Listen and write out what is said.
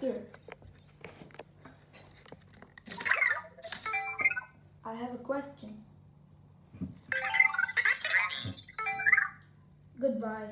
Here. I have a question. Goodbye.